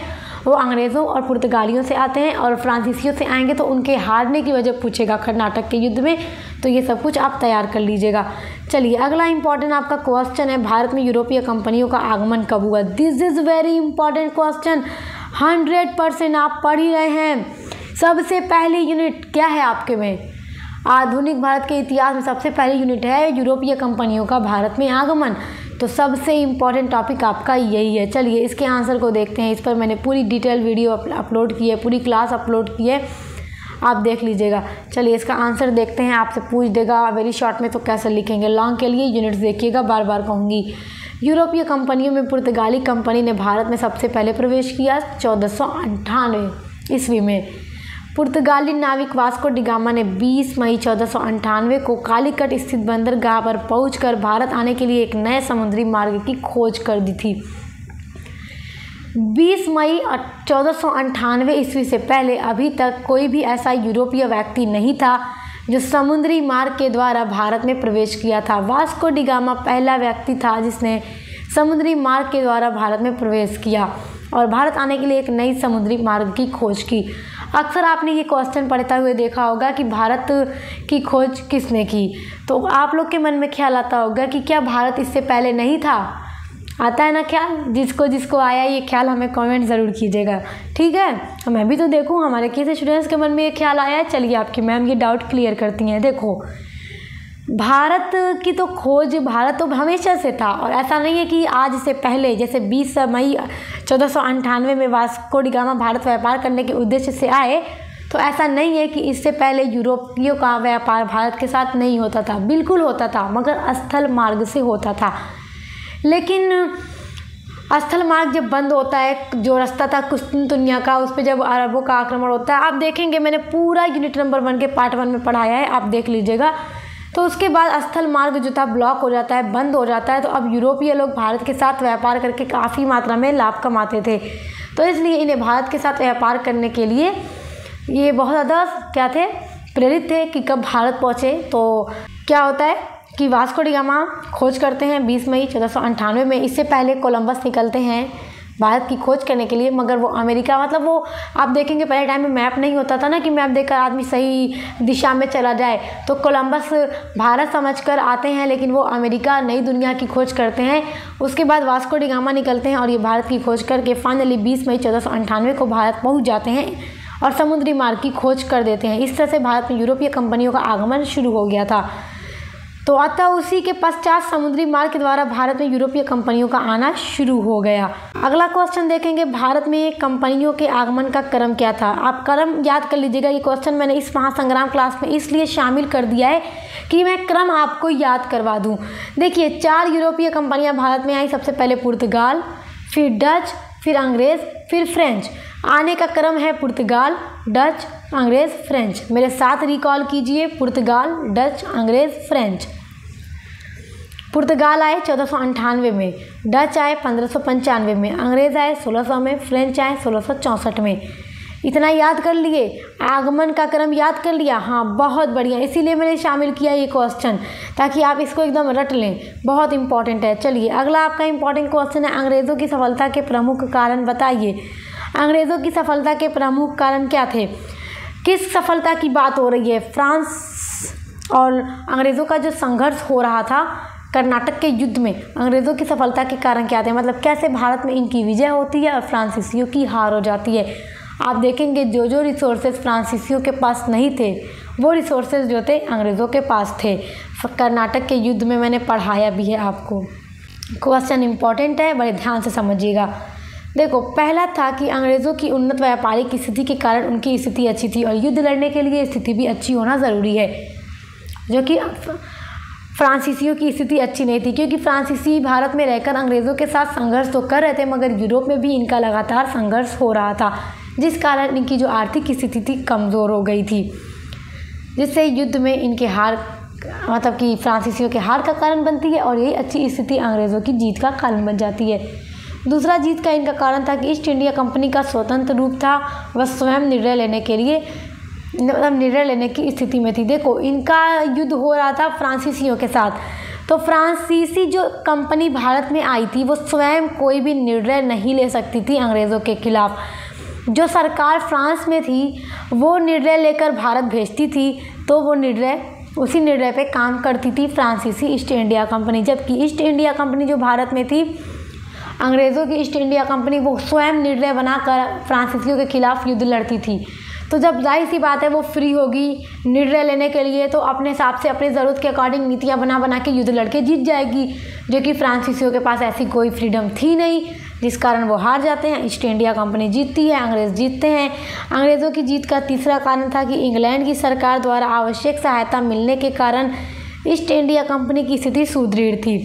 A: वो अंग्रेज़ों और पुर्तगालियों से आते हैं और फ्रांसीसियों से आएँगे तो उनके हारने की वजह पूछेगा कर्नाटक के युद्ध में। तो ये सब कुछ आप तैयार कर लीजिएगा। चलिए, अगला इंपॉर्टेंट आपका क्वेश्चन है। भारत में यूरोपीय कंपनियों का आगमन कब हुआ? This is very important question hundred percent आप पढ़ ही रहे हैं। सबसे पहली यूनिट क्या है आपके में? आधुनिक भारत के इतिहास में सबसे पहली यूनिट है यूरोपीय कंपनियों का भारत में आगमन। तो सबसे इंपॉर्टेंट टॉपिक आपका यही है। चलिए इसके आंसर को देखते हैं। इस पर मैंने पूरी डिटेल वीडियो अपलोड की है, पूरी क्लास अपलोड की है। आप देख लीजिएगा। चलिए इसका आंसर देखते हैं। आपसे पूछ देगा वेरी शॉर्ट में तो कैसे लिखेंगे? लॉन्ग के लिए यूनिट्स देखिएगा बार बार कहूँगी। यूरोपीय कंपनियों में पुर्तगाली कंपनी ने भारत में सबसे पहले प्रवेश किया, चौदह ईस्वी में। पुर्तगाली नाविक वास्को डिगामा ने 20 मई चौदह को कालीकट स्थित बंदरगाह पर पहुंचकर भारत आने के लिए एक नए समुद्री मार्ग की खोज कर दी थी। 20 मई चौदह ईस्वी से पहले अभी तक कोई भी ऐसा यूरोपीय व्यक्ति नहीं था जो समुद्री मार्ग के द्वारा भारत में प्रवेश किया था। वास्को डिगामा पहला व्यक्ति था जिसने समुद्री मार्ग के द्वारा भारत में प्रवेश किया और भारत आने के लिए एक नई समुद्री मार्ग की खोज की। अक्सर आपने ये क्वेश्चन पढ़ता हुए देखा होगा कि भारत की खोज किसने की? तो आप लोग के मन में ख्याल आता होगा कि क्या भारत इससे पहले नहीं था? आता है ना ख्याल? जिसको जिसको आया, ये ख्याल हमें कमेंट ज़रूर कीजिएगा। ठीक है? मैं भी तो देखूँ, हमारे किस स्टूडेंट्स के मन में ये ख्याल आया है। चलिए आपकी मैम ये डाउट क्लियर करती हैं। देखो भारत की तो खोज भारत तो हमेशा से था और ऐसा नहीं है कि आज से पहले, जैसे 20 मई चौदह में वास्को डिगामा भारत व्यापार करने के उद्देश्य से आए तो ऐसा नहीं है कि इससे पहले यूरोपियों का व्यापार भारत के साथ नहीं होता था। बिल्कुल होता था, मगर स्थल मार्ग से होता था। लेकिन स्थल मार्ग जब बंद होता है, जो रास्ता था कुस्तुनिया का, उस पर जब अरबों का आक्रमण होता है, आप देखेंगे, मैंने पूरा यूनिट नंबर वन के पार्ट वन में पढ़ाया है, आप देख लीजिएगा। तो उसके बाद स्थल मार्ग जो था ब्लॉक हो जाता है, बंद हो जाता है। तो अब यूरोपीय लोग भारत के साथ व्यापार करके काफ़ी मात्रा में लाभ कमाते थे। तो इसलिए इन्हें भारत के साथ व्यापार करने के लिए ये बहुत ज़्यादा क्या थे? प्रेरित थे कि कब भारत पहुँचे। तो क्या होता है कि वास्को डिगामा खोज करते हैं 20 मई चौदह में। इससे पहले कोलंबस निकलते हैं। भारत की खोज करने के लिए, मगर वो अमेरिका मतलब वो, आप देखेंगे पहले टाइम में मैप नहीं होता था ना कि मैप देखकर आदमी सही दिशा में चला जाए। तो कोलंबस भारत समझकर आते हैं, लेकिन वो अमेरिका नई दुनिया की खोज करते हैं। उसके बाद वास्को डिगामा निकलते हैं और ये भारत की खोज करके फाइनली बीस मई चौदह को भारत पहुँच जाते हैं और समुद्री मार्ग की खोज कर देते हैं। इस तरह से भारत में यूरोपीय कंपनियों का आगमन शुरू हो गया था। तो अतः उसी के पश्चात समुद्री मार्ग के द्वारा भारत में यूरोपीय कंपनियों का आना शुरू हो गया। अगला क्वेश्चन देखेंगे, भारत में कंपनियों के आगमन का क्रम क्या था? आप क्रम याद कर लीजिएगा, ये क्वेश्चन मैंने इस महासंग्राम क्लास में इसलिए शामिल कर दिया है कि मैं क्रम आपको याद करवा दूँ। देखिए, चार यूरोपीय कंपनियाँ भारत में आई, सबसे पहले पुर्तगाल, फिर डच, फिर अंग्रेज़, फिर फ्रेंच। आने का क्रम है पुर्तगाल, डच, अंग्रेज़, फ्रेंच। मेरे साथ रिकॉल कीजिए, पुर्तगाल, डच, अंग्रेज़, फ्रेंच। पुर्तगाल आए चौदह में, डच आए पंद्रह में, अंग्रेज़ आए 1600 में, फ्रेंच आए सोलह में। इतना याद कर लिए, आगमन का क्रम याद कर लिया? हाँ बहुत बढ़िया। इसीलिए मैंने शामिल किया ये क्वेश्चन ताकि आप इसको एकदम रट लें। बहुत इंपॉर्टेंट है। चलिए, अगला आपका इंपॉर्टेंट क्वेश्चन है, अंग्रेज़ों की सफलता के प्रमुख कारण बताइए। अंग्रेज़ों की सफलता के प्रमुख कारण क्या थे? किस सफलता की बात हो रही है? फ्रांस और अंग्रेज़ों का जो संघर्ष हो रहा था कर्नाटक के युद्ध में अंग्रेज़ों की सफलता के कारण क्या थे? मतलब कैसे भारत में इनकी विजय होती है और फ्रांसीसियों की हार हो जाती है? आप देखेंगे जो जो रिसोर्सेज फ्रांसीसियों के पास नहीं थे, वो रिसोर्सेज जो थे अंग्रेज़ों के पास थे। कर्नाटक के युद्ध में मैंने पढ़ाया भी है आपको। क्वेश्चन इंपॉर्टेंट है, बड़े ध्यान से समझिएगा। देखो, पहला था कि अंग्रेज़ों की उन्नत व्यापारिक स्थिति के कारण उनकी स्थिति अच्छी थी और युद्ध लड़ने के लिए स्थिति भी अच्छी होना ज़रूरी है। जो कि फ्रांसीसियों की स्थिति अच्छी नहीं थी, क्योंकि फ्रांसीसी भारत में रहकर अंग्रेज़ों के साथ संघर्ष तो कर रहे थे, मगर यूरोप में भी इनका लगातार संघर्ष हो रहा था, जिस कारण इनकी जो आर्थिक स्थिति थी कमज़ोर हो गई थी, जिससे युद्ध में इनके हार मतलब कि फ्रांसीसियों के हार का कारण बनती है और यही अच्छी स्थिति अंग्रेज़ों की जीत का कारण बन जाती है। दूसरा जीत का इनका कारण था कि ईस्ट इंडिया कंपनी का स्वतंत्र रूप था, वह स्वयं निर्णय लेने के लिए मतलब निर्णय लेने की स्थिति में थी। देखो, इनका युद्ध हो रहा था फ्रांसीसियों के साथ। तो फ्रांसीसी जो कंपनी भारत में आई थी, वो स्वयं कोई भी निर्णय नहीं ले सकती थी अंग्रेज़ों के खिलाफ। जो सरकार फ्रांस में थी, वो निर्णय लेकर भारत भेजती थी तो वो निर्णय, उसी निर्णय पे काम करती थी फ्रांसीसी ईस्ट इंडिया कंपनी। जबकि ईस्ट इंडिया कंपनी जो भारत में थी, अंग्रेज़ों की ईस्ट इंडिया कंपनी, वो स्वयं निर्णय बनाकर फ्रांसीसियों के खिलाफ युद्ध लड़ती थी। तो जब ज़ाहिर सी बात है वो फ्री होगी निर्णय लेने के लिए तो अपने हिसाब से, अपनी ज़रूरत के अकॉर्डिंग नीतियाँ बना बना के युद्ध लड़के जीत जाएगी, जो कि फ्रांसीसियों के पास ऐसी कोई फ्रीडम थी नहीं, जिस कारण वो हार जाते हैं। ईस्ट इंडिया कंपनी जीतती है, अंग्रेज़ जीतते हैं। अंग्रेज़ों की जीत का तीसरा कारण था कि इंग्लैंड की सरकार द्वारा आवश्यक सहायता मिलने के कारण ईस्ट इंडिया कंपनी की स्थिति सुदृढ़ थी।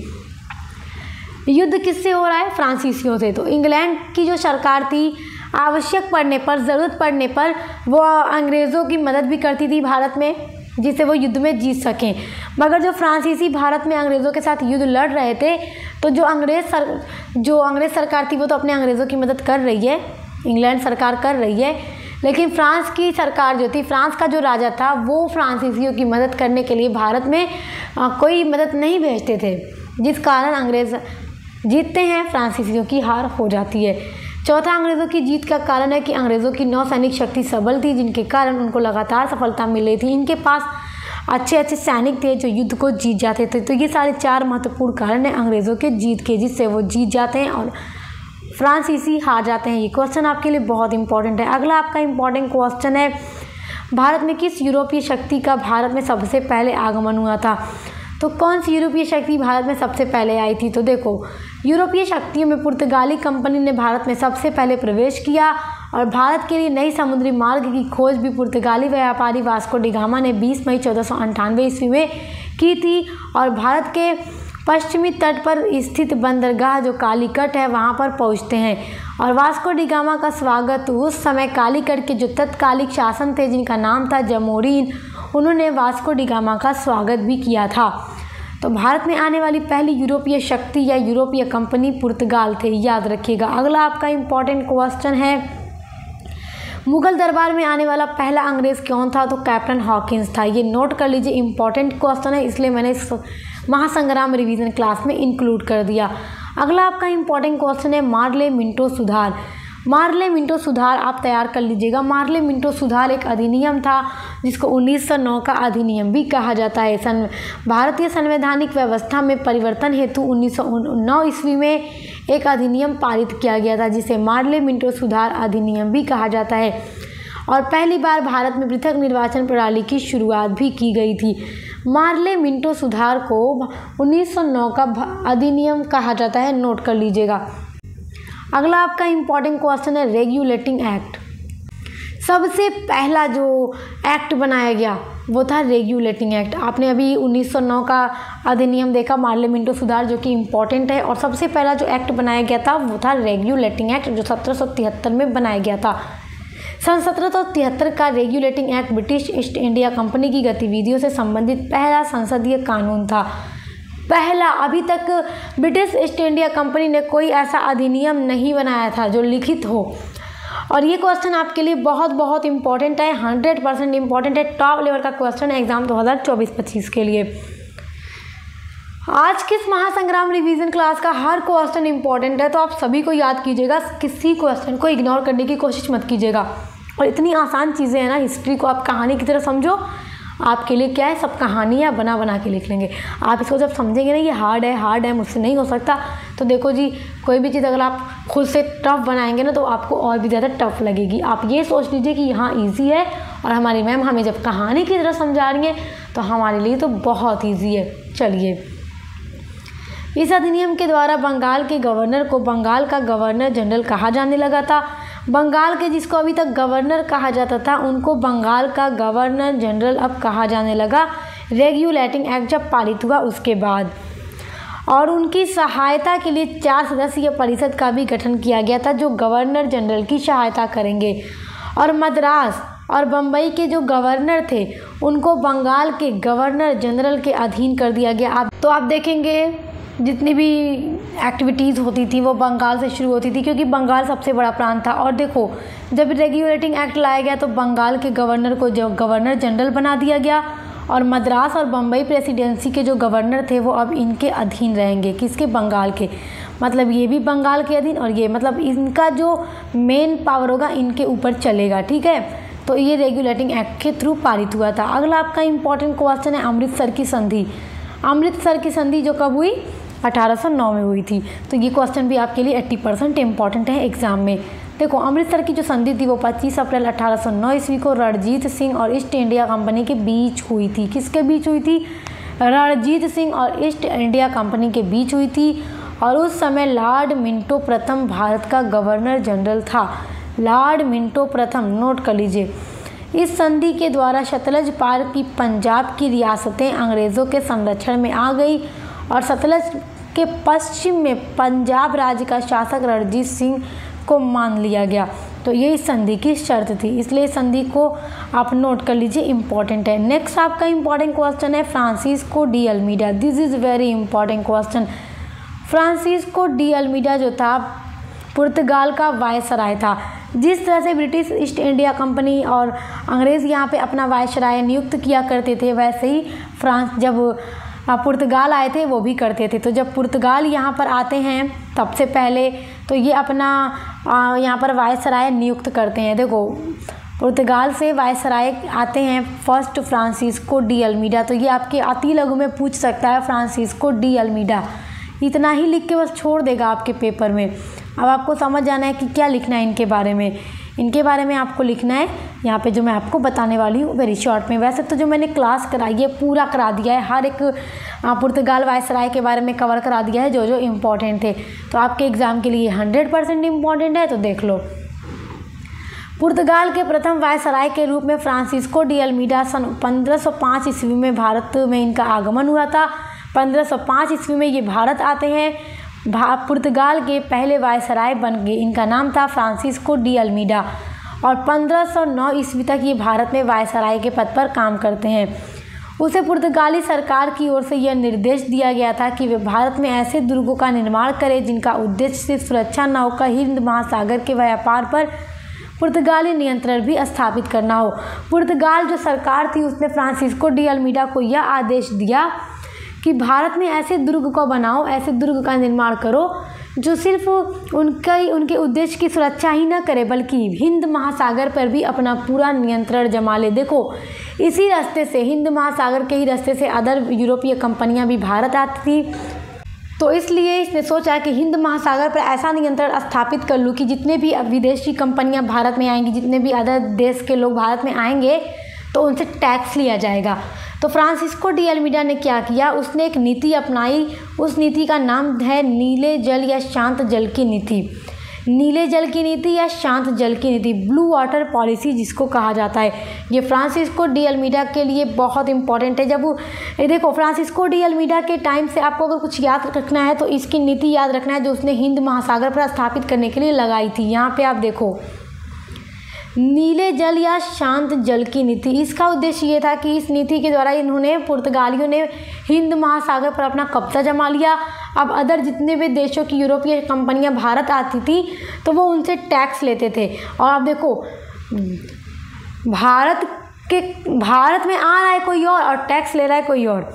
A: युद्ध किससे हो रहा है? फ्रांसीसियों से। तो इंग्लैंड की जो सरकार थी आवश्यक पड़ने पर, ज़रूरत पड़ने पर वो अंग्रेज़ों की मदद भी करती थी भारत में, जिससे वो युद्ध में जीत सकें। मगर जो फ्रांसीसी भारत में अंग्रेज़ों के साथ युद्ध लड़ रहे थे तो जो अंग्रेज़ सर, जो अंग्रेज़ सरकार थी, वो तो अपने अंग्रेज़ों की मदद कर रही है, इंग्लैंड सरकार कर रही है, लेकिन फ्रांस की सरकार जो थी, फ्रांस का जो राजा था, वो फ्रांसीसियों की मदद करने के लिए भारत में कोई मदद नहीं भेजते थे, जिस कारण अंग्रेज़ जीतते हैं, फ्रांसीसियों की हार हो जाती है। चौथा, अंग्रेज़ों की जीत का कारण है कि अंग्रेज़ों की नौसैनिक शक्ति सबल थी, जिनके कारण उनको लगातार सफलता मिल रही थी। इनके पास अच्छे अच्छे सैनिक थे जो युद्ध को जीत जाते थे। तो ये सारे चार महत्वपूर्ण कारण हैं अंग्रेज़ों के जीत के, जिससे वो जीत जाते हैं और फ्रांसीसी हार जाते हैं। ये क्वेश्चन आपके लिए बहुत इंपॉर्टेंट है। अगला आपका इंपॉर्टेंट क्वेश्चन है, भारत में किस यूरोपीय शक्ति का भारत में सबसे पहले आगमन हुआ था? तो कौन सी यूरोपीय शक्ति भारत में सबसे पहले आई थी? तो देखो, यूरोपीय शक्तियों में पुर्तगाली कंपनी ने भारत में सबसे पहले प्रवेश किया और भारत के लिए नई समुद्री मार्ग की खोज भी पुर्तगाली व्यापारी वास्को डिगामा ने 20 मई चौदह ईस्वी में की थी और भारत के पश्चिमी तट पर स्थित बंदरगाह, जो कालीकट है, वहाँ पर पहुँचते हैं। और वास्को डिगामा का स्वागत उस समय कालीकट के जो तत्कालिक शासन थे, जिनका नाम था जमोरीन उन्होंने वास्को डिगामा का स्वागत भी किया था। तो भारत में आने वाली पहली यूरोपीय शक्ति या यूरोपीय कंपनी पुर्तगाल थे, याद रखिएगा। अगला आपका इंपॉर्टेंट क्वेश्चन है। मुगल दरबार में आने वाला पहला अंग्रेज़ कौन था? तो कैप्टन हॉकिंस था। ये नोट कर लीजिए इंपॉर्टेंट क्वेश्चन है, इसलिए मैंने इस महासंग्राम रिवीजन क्लास में इंक्लूड कर दिया। अगला आपका इंपॉर्टेंट क्वेश्चन है, मार्ले मिंटो सुधार। मार्ले मिंटो सुधार आप तैयार कर लीजिएगा। मार्ले मिंटो सुधार एक अधिनियम था, जिसको 1909 का अधिनियम भी कहा जाता है। सन, भारतीय संवैधानिक व्यवस्था में परिवर्तन हेतु उन्नीस सौ नौ ईस्वी में एक अधिनियम पारित किया गया था, जिसे मार्ले मिंटो सुधार अधिनियम भी कहा जाता है। और पहली बार भारत में पृथक निर्वाचन प्रणाली की शुरुआत भी की गई थी। मार्ले मिंटो सुधार को 1909 का अधिनियम कहा जाता है। नोट कर लीजिएगा। अगला आपका इंपॉर्टेंट क्वेश्चन है रेगुलेटिंग एक्ट सबसे पहला जो एक्ट बनाया गया, वो था रेगुलेटिंग एक्ट आपने अभी 1909 का अधिनियम देखा मार्लियामेंटो सुधार, जो कि इंपॉर्टेंट है, और सबसे पहला जो एक्ट बनाया गया था, वो था रेगुलेटिंग एक्ट जो सत्रह सौ तिहत्तर में बनाया गया था। सन सत्रह सौ तिहत्तर का regulating act British East India company की गतिविधियों से संबंधित पहला संसदीय कानून था। पहला, अभी तक ब्रिटिश ईस्ट इंडिया कंपनी ने कोई ऐसा अधिनियम नहीं बनाया था जो लिखित हो। और ये क्वेश्चन आपके लिए बहुत बहुत इंपॉर्टेंट है हंड्रेड परसेंट इंपॉर्टेंट है। टॉप लेवल का क्वेश्चन है एग्ज़ाम 2024-25 के लिए। आज किस महासंग्राम रिवीजन क्लास का हर क्वेश्चन इंपॉर्टेंट है तो आप सभी को याद कीजिएगा, किसी क्वेश्चन को इग्नोर करने की कोशिश मत कीजिएगा। और इतनी आसान चीज़ें हैं ना हिस्ट्री को आप कहानी की तरह समझो आपके लिए क्या है? सब कहानियाँ बना बना के लिख लेंगे। आप इसको जब समझेंगे ना, ये हार्ड है हार्ड है, मुझसे नहीं हो सकता तो देखो जी, कोई भी चीज़ अगर आप खुद से टफ़ बनाएँगे ना तो आपको और भी ज़्यादा टफ़ लगेगी। आप ये सोच लीजिए कि यहाँ ईजी है और हमारी मैम हमें जब कहानी की तरह समझा रही हैं तो हमारे लिए तो बहुत ईजी है। चलिए। इस अधिनियम के द्वारा बंगाल के गवर्नर को बंगाल का गवर्नर जनरल कहा जाने लगा था। बंगाल के जिसको अभी तक गवर्नर कहा जाता था, उनको बंगाल का गवर्नर जनरल अब कहा जाने लगा। रेगुलेटिंग एक्ट जब पारित हुआ, उसके बाद। और उनकी सहायता के लिए चार सदस्यीय परिषद का भी गठन किया गया था, जो गवर्नर जनरल की सहायता करेंगे। और मद्रास और बम्बई के जो गवर्नर थे, उनको बंगाल के गवर्नर जनरल के अधीन कर दिया गया। आप तो आप देखेंगे जितनी भी एक्टिविटीज़ होती थी, वो बंगाल से शुरू होती थी, क्योंकि बंगाल सबसे बड़ा प्रांत था। और देखो, जब रेगुलेटिंग एक्ट लाया गया तो बंगाल के गवर्नर को जो गवर्नर जनरल बना दिया गया और मद्रास और बम्बई प्रेसिडेंसी के जो गवर्नर थे, वो अब इनके अधीन रहेंगे। किसके? बंगाल के। मतलब ये भी बंगाल के अधीन और ये मतलब इनका जो मेन पावर होगा, इनके ऊपर चलेगा, ठीक है? तो ये रेगुलेटिंग एक्ट के थ्रू पारित हुआ था। अगला आपका इंपॉर्टेंट क्वेश्चन है, अमृतसर की संधि। अमृतसर की संधि जो कब हुई? 1809 में हुई थी। तो ये क्वेश्चन भी आपके लिए 80 परसेंट इंपॉर्टेंट है एग्ज़ाम में। देखो, अमृतसर की जो संधि थी वो 25 अप्रैल 1809 ईस्वी को रणजीत सिंह और ईस्ट इंडिया कंपनी के बीच हुई थी। किसके बीच हुई थी? रणजीत सिंह और ईस्ट इंडिया कंपनी के बीच हुई थी और उस समय लॉर्ड मिंटो प्रथम भारत का गवर्नर जनरल था। लॉर्ड मिंटो प्रथम नोट कर लीजिए। इस संधि के द्वारा सतलज पार की पंजाब की रियासतें अंग्रेज़ों के संरक्षण में आ गई और सतलज के पश्चिम में पंजाब राज्य का शासक रणजीत सिंह को मान लिया गया। तो ये संधि की शर्त थी। इसलिए संधि को आप नोट कर लीजिए इंपॉर्टेंट है। नेक्स्ट आपका इंपॉर्टेंट क्वेश्चन है Francisco de Almeida this is very important question Francisco de Almeida जो था, पुर्तगाल का वायसराय था। जिस तरह से ब्रिटिश ईस्ट इंडिया कंपनी और अंग्रेज़ यहाँ पे अपना वायसराय नियुक्त किया करते थे, वैसे ही फ्रांस जब पुर्तगाल आए थे, वो भी करते थे। तो जब पुर्तगाल यहाँ पर आते हैं, तब से पहले तो ये अपना यहाँ पर वायसराय नियुक्त करते हैं। देखो, पुर्तगाल से वायसराय आते हैं फ़र्स्ट फ्रांसिस्को डी अल्मीडा। तो ये आपके अति लघु में पूछ सकता है, फ्रांसिस्को डी अल्मीडा। इतना ही लिख के बस छोड़ देगा आपके पेपर में। अब आपको समझ जाना है कि क्या लिखना है इनके बारे में। इनके बारे में आपको लिखना है। यहाँ पे जो मैं आपको बताने वाली हूँ वेरी शॉर्ट में। वैसे तो जो मैंने क्लास कराई है, पूरा करा दिया है। हर एक पुर्तगाल वायसराय के बारे में कवर करा दिया है जो जो इम्पोर्टेंट थे। तो आपके एग्ज़ाम के लिए हंड्रेड परसेंट इंपॉर्टेंट है तो देख लो। पुर्तगाल के प्रथम वायसराय के रूप में फ्रांसिस्को डी अल्मीडा सन 1505 ईस्वी में भारत में इनका आगमन हुआ था। 1505 ईस्वी में ये भारत आते हैं। पुर्तगाल के पहले वायसराय बन गए। इनका नाम था फ्रांसिस्को डी अल्मीडा। और 1509 ईस्वी तक ये भारत में वायसराय के पद पर काम करते हैं। उसे पुर्तगाली सरकार की ओर से यह निर्देश दिया गया था कि वे भारत में ऐसे दुर्गों का निर्माण करें जिनका उद्देश्य सिर्फ़ सुरक्षा न होकर हिंद महासागर के व्यापार पर पुर्तगाली नियंत्रण भी स्थापित करना हो। पुर्तगाल जो सरकार थी, उसने फ्रांसिस्को डी अल्मीडा को यह आदेश दिया कि भारत में ऐसे दुर्ग को बनाओ, ऐसे दुर्ग का निर्माण करो, जो सिर्फ़ उनका ही, उनके उद्देश्य की सुरक्षा ही ना करे, बल्कि हिंद महासागर पर भी अपना पूरा नियंत्रण जमा ले। देखो, इसी रास्ते से, हिंद महासागर के ही रास्ते से अदर यूरोपीय कंपनियाँ भी भारत आती थी। तो इसलिए इसने सोचा कि हिंद महासागर पर ऐसा नियंत्रण स्थापित कर लूँ कि जितने भी विदेशी कंपनियाँ भारत में आएँगी, जितने भी अदर देश के लोग भारत में आएँगे तो उनसे टैक्स लिया जाएगा। तो फ्रांसिस्को डी एलमीडा ने क्या किया? उसने एक नीति अपनाई। उस नीति का नाम है नीले जल या शांत जल की नीति। नीले जल की नीति या शांत जल की नीति, ब्लू वाटर पॉलिसी जिसको कहा जाता है। ये फ्रांसिस्को डी अल्मीडा के लिए बहुत इंपॉर्टेंट है। जब ये देखो, फ्रांसिस्को डी अल्मीडा के टाइम से आपको अगर कुछ याद रखना है तो इसकी नीति याद रखना है जो उसने हिंद महासागर पर स्थापित करने के लिए लगाई थी। यहाँ पे आप देखो। नीले जल या शांत जल की नीति। इसका उद्देश्य ये था कि इस नीति के द्वारा इन्होंने पुर्तगालियों ने हिंद महासागर पर अपना कब्जा जमा लिया। अब अदर जितने भी देशों की यूरोपीय कंपनियाँ भारत आती थी तो वो उनसे टैक्स लेते थे। और अब देखो, भारत के, भारत में आ रहा है कोई और और टैक्स ले रहा है कोई और।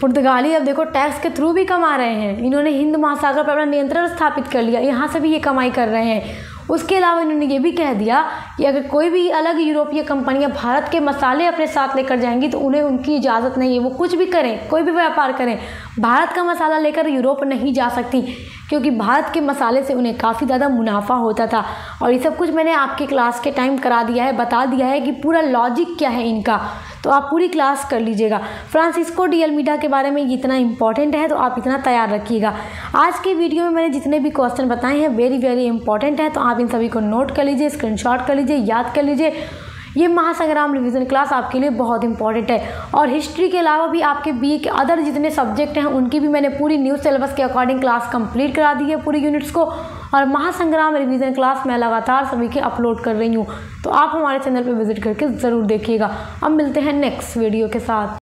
A: पुर्तगाली अब देखो टैक्स के थ्रू भी कमा रहे हैं। इन्होंने हिंद महासागर पर अपना नियंत्रण स्थापित कर लिया। यहाँ से भी ये कमाई कर रहे हैं। उसके अलावा इन्होंने ये भी कह दिया कि अगर कोई भी अलग यूरोपीय कंपनियाँ भारत के मसाले अपने साथ लेकर जाएँगी तो उन्हें उनकी इजाज़त नहीं है। वो कुछ भी करें, कोई भी व्यापार करें, भारत का मसाला लेकर यूरोप नहीं जा सकती, क्योंकि भारत के मसाले से उन्हें काफ़ी ज़्यादा मुनाफा होता था। और ये सब कुछ मैंने आपके क्लास के टाइम करा दिया है, बता दिया है कि पूरा लॉजिक क्या है इनका। तो आप पूरी क्लास कर लीजिएगा। फ्रांसिस्को डी एलमीडा के बारे में इतना इंपॉर्टेंट है तो आप इतना तैयार रखिएगा। आज के वीडियो में मैंने जितने भी क्वेश्चन बताए हैं वेरी वेरी इंपॉर्टेंट है तो आप इन सभी को नोट कर लीजिए स्क्रीनशॉट कर लीजिए, याद कर लीजिए। ये महासंग्राम रिवीजन क्लास आपके लिए बहुत इंपॉर्टेंट है। और हिस्ट्री के अलावा भी आपके बीए के अदर जितने सब्जेक्ट हैं, उनकी भी मैंने पूरी न्यूज़ सिलेबस के अकॉर्डिंग क्लास कंप्लीट करा दी है पूरी यूनिट्स को। और महासंग्राम रिवीजन क्लास मैं लगातार सभी के अपलोड कर रही हूँ। तो आप हमारे चैनल पर विज़िट करके ज़रूर देखिएगा। अब मिलते हैं नेक्स्ट वीडियो के साथ।